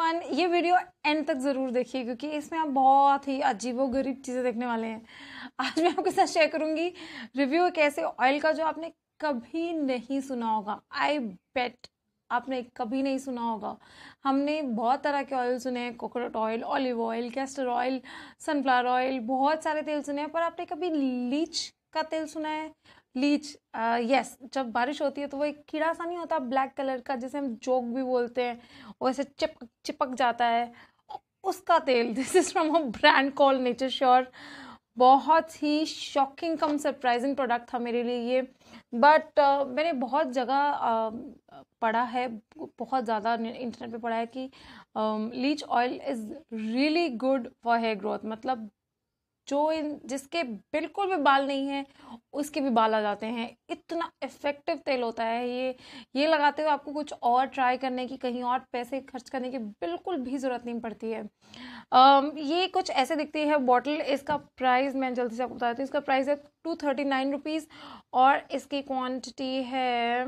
Everyone ये video and तक ज़रूर देखिए, क्योंकि इसमें आप बहुत ही अजीबो गरीब चीज़ें देखने वाले हैं। आज मैं आपके साथ शेयर करूँगी रिव्यू एक ऐसे ऑयल का जो आपने कभी नहीं सुना होगा। आई बेट आपने कभी नहीं सुना होगा। हमने बहुत तरह के ऑयल सुने हैं coconut oil olive oil castor oil sunflower oil बहुत सारे तेल सुने हैं, पर आपने कभी लीच का तेल सुना है? लीच यस जब बारिश होती है तो वो एक कीड़ा सा नहीं होता ब्लैक कलर का जिसे हम जोक भी बोलते हैं वो ऐसे चिपक चिपक जाता है उसका तेल this is from a brand call Nature Sure बहुत ही शॉकिंग कम सरप्राइजिंग प्रोडक्ट था मेरे लिए ये बट uh, मैंने बहुत जगह uh, पढ़ा है बहुत ज़्यादा इंटरनेट पे पढ़ा है कि leech oil is really good for hair growth मतलब जो इन जिसके बिल्कुल भी बाल नहीं है उसके भी बाल आ जाते हैं। इतना इफ़ेक्टिव तेल होता है ये। ये लगाते हुए आपको कुछ और ट्राई करने की कहीं और पैसे खर्च करने की बिल्कुल भी ज़रूरत नहीं पड़ती है। um, ये कुछ ऐसे दिखती है बॉटल इसका प्राइस मैं जल्दी से आपको बताती हूँ। इसका प्राइस है टू थर्टी नाइन रुपीज़ और इसकी क्वांटिटी है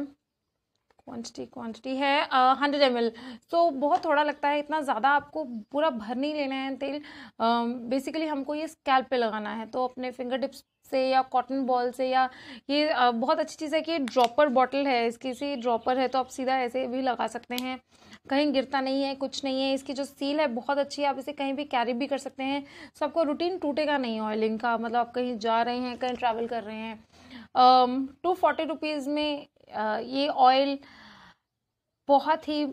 क्वांटिटी क्वांटिटी है हंड्रेड एम एल सो बहुत थोड़ा लगता है इतना ज़्यादा आपको पूरा भर नहीं लेना है तेल। बेसिकली uh, हमको ये स्कैल्प पे लगाना है तो अपने फिंगर टिप्स से या कॉटन बॉल से या ये uh, बहुत अच्छी चीज़ है कि ड्रॉपर बॉटल है इसकी सी ड्रॉपर है तो आप सीधा ऐसे भी लगा सकते हैं। कहीं गिरता नहीं है कुछ नहीं है इसकी जो सील है बहुत अच्छी है आप इसे कहीं भी कैरी भी कर सकते हैं। सो आपको रूटीन टूटेगा नहीं ऑयलिंग का मतलब आप कहीं जा रहे हैं कहीं ट्रैवल कर रहे हैं। टू फोर्टी रुपीज़ में ये ऑयल बहुत ही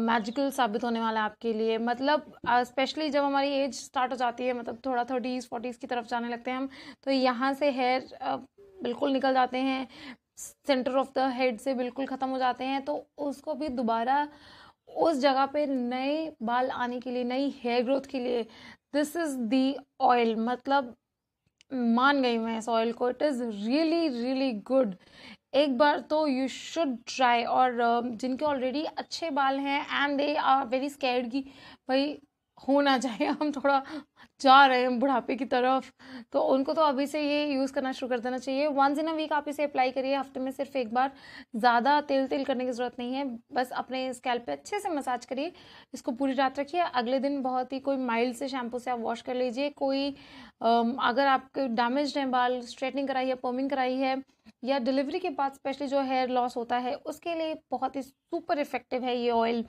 मैजिकल साबित होने वाला है आपके लिए। मतलब स्पेशली जब हमारी एज स्टार्ट हो जाती है मतलब थोड़ा थर्टीज़ फोर्टीज़ की तरफ़ जाने लगते हैं हम तो यहाँ से हेयर बिल्कुल निकल जाते हैं सेंटर ऑफ़ द हेड से बिल्कुल ख़त्म हो जाते हैं तो उसको भी दोबारा उस जगह पे नए बाल आने के लिए, नई हेयर ग्रोथ के लिए दिस इज़ दी ऑयल मतलब मान गई मैं इस ऑयल को it is really really good एक बार तो यू शुड ट्राई और जिनके ऑलरेडी अच्छे बाल हैं and they are very scared कि भाई हो ना जाए, हम थोड़ा जा रहे हैं बुढ़ापे की तरफ़। तो उनको तो अभी से ये यूज़ करना शुरू कर देना चाहिए। वंस इन अ वीक आप इसे अप्लाई करिए। हफ़्ते में सिर्फ़ एक बार। ज़्यादा तेल तेल करने की ज़रूरत नहीं है। बस अपने स्कैल्प पे अच्छे से मसाज करिए। इसको पूरी रात रखिए। अगले दिन बहुत ही कोई माइल्ड से शैम्पू से आप वॉश कर लीजिए। कोई अगर आपके डैमेज हैं बाल स्ट्रेटनिंग कराई है पर्मिंग कराई है, या डिलीवरी के बाद स्पेशली जो हेयर लॉस होता है, उसके लिए बहुत ही सुपर इफ़ेक्टिव है ये ऑयल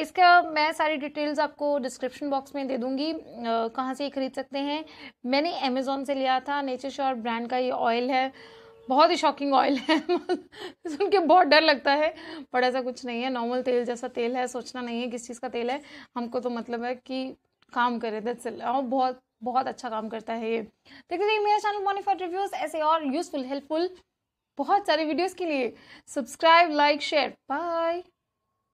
इसका मैं सारी डिटेल्स आपको डिस्क्रिप्शन बॉक्स में दे दूँगी कहाँ से ये खरीद सकते हैं। मैंने अमेज़ोन से लिया था नेचर श्योर ब्रांड का ये ऑयल है। बहुत ही शॉकिंग ऑयल है। सुन के बहुत डर लगता है बट ऐसा कुछ नहीं है। नॉर्मल तेल जैसा तेल है, सोचना नहीं है किस चीज़ का तेल है। हमको तो मतलब है कि काम करे दैट्स और बहुत बहुत अच्छा काम करता है ये। देखते देखिए मेरा चैनल मॉनिफाइड रिव्यूज़ ऐसे और यूज़फुल हेल्पफुल बहुत सारे वीडियोज़ के लिए। Subscribe like share bye